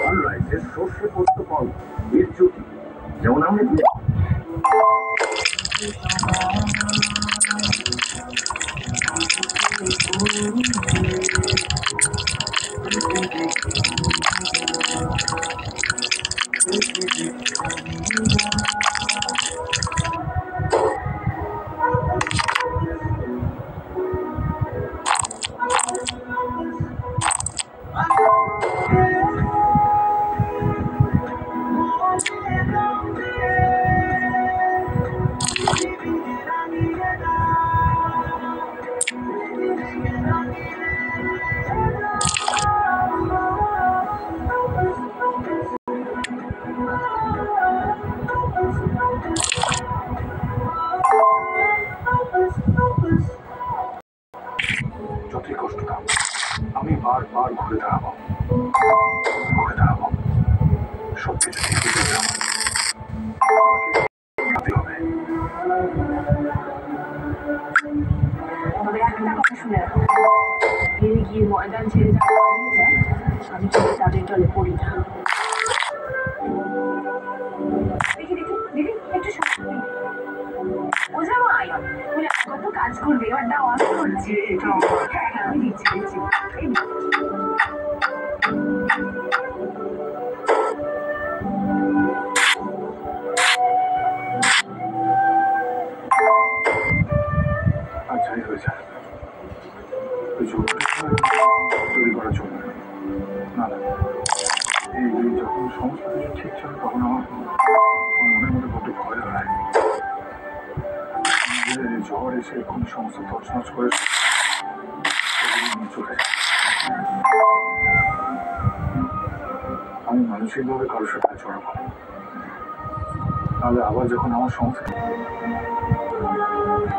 সানরাইজের সর্ষে পোস্ত ফল এর জ্যোতি যেমন আমি যতই কষ্ট দাও। আমি বারবার ঘুরে দাঁড়াবো। ঘুরে দাঁড়াবো। হবে। তবে একটা কথা শুনে রাখো। গিয়ে গিয়ে ময়দান ছেড়ে যাওয়া যায় আমি কিন্তু তাদের দলে পড়ি না। দেখি দেখি দিদি একটু সময় ও জামাই আর কত কাজ করবে এবার দাও আমি করছি। হয়ে যায় ওই ঝগড়াটা তৈরি করা চলবে না। এই যখন সমস্ত কিছু ঠিক ছিল তখন আমার মনের মধ্যে বড্ড ভয় হয় ঝড় এসে এখন সমস্ত তছনছ করে চলে আমি মানসিকভাবে কারোর সাথে জড়াবো না। নাহলে আবার যখন আমার সমস্যা